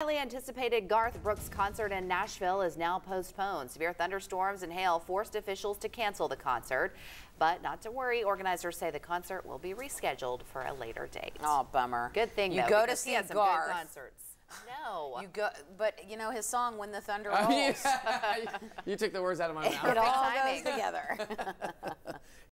Highly anticipated Garth Brooks concert in Nashville is now postponed. Severe thunderstorms and hail forced officials to cancel the concert. But not to worry, organizers say the concert will be rescheduled for a later date. Oh, bummer. Good thing you though, go to see he see Garth. good concerts. No. You go, but you know his song "When the Thunder Oh, Rolls." yeah. you took the words out of my mouth. It all goes together.